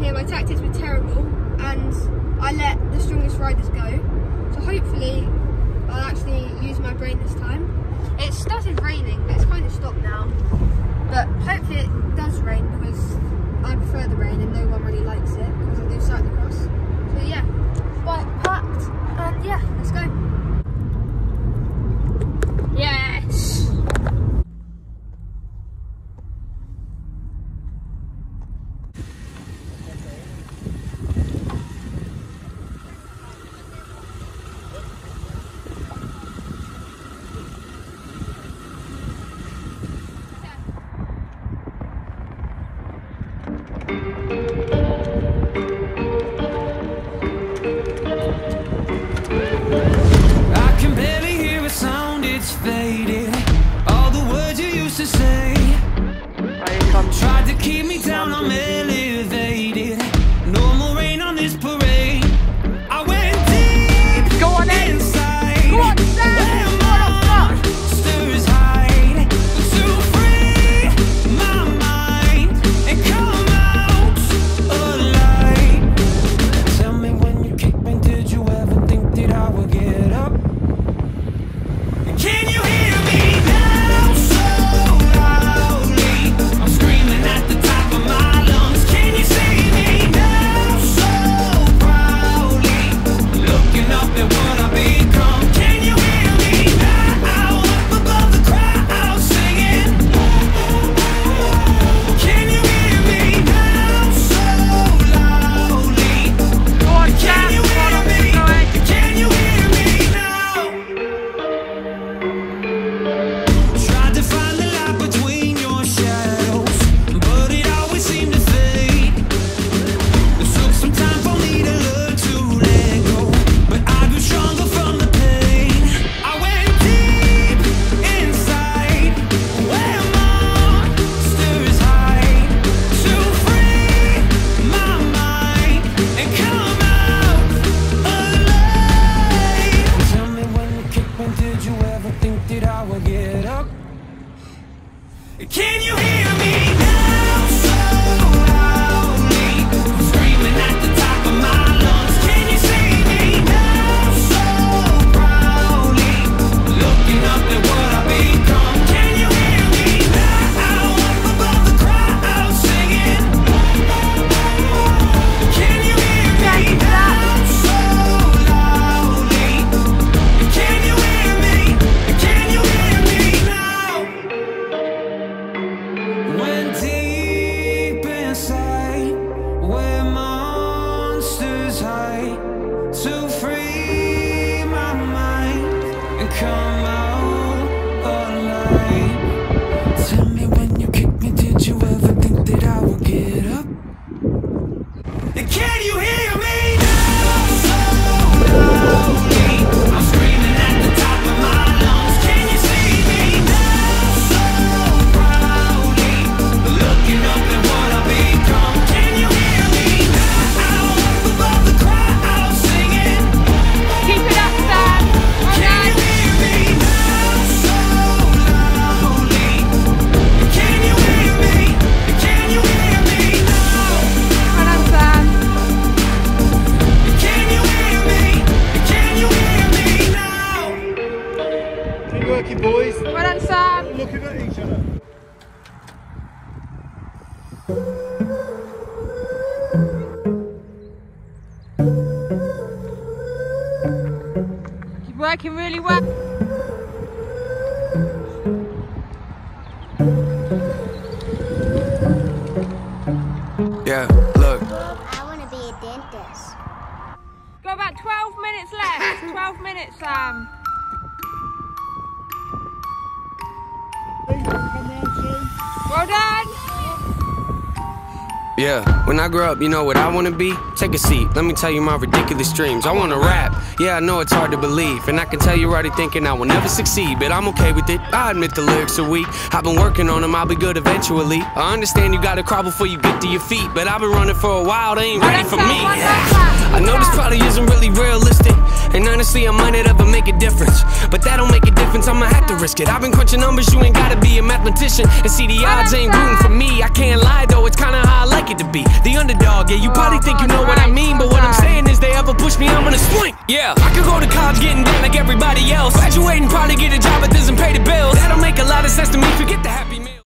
here, my tactics were terrible, and I let the strongest riders go. So hopefully, I'll actually use my brain this time. It started raining, but it's kind of stopped now. But hopefully, I can barely hear a sound, it's fading. Can you hear? working, boys. Well done, Sam. Looking at each other. You're working really well. Yeah, look. I want to be a dentist. Got about 12 minutes left. 12 minutes, Sam. Um... Yeah, when I grow up, you know what I wanna be? Take a seat, let me tell you my ridiculous dreams. I wanna rap, yeah, I know it's hard to believe. And I can tell you're already thinking I will never succeed, but I'm okay with it. I admit the lyrics are weak. I've been working on them, I'll be good eventually. I understand you gotta crawl before you get to your feet, but I've been running for a while, they ain't ready for me. I know this probably isn't really realistic, and honestly, I might not ever make a difference, but that don't make happens, I'ma have to risk it. I've been crunching numbers, you ain't gotta be a mathematician. And see, the odds ain't rooting for me. I can't lie though, it's kinda how I like it to be. The underdog, yeah, you probably think you know what I mean, but what I'm saying is they ever push me, I'm gonna swing. Yeah, I could go to college getting down like everybody else. Graduating, probably get a job that doesn't pay the bills. That'll make a lot of sense to me, forget the happiness.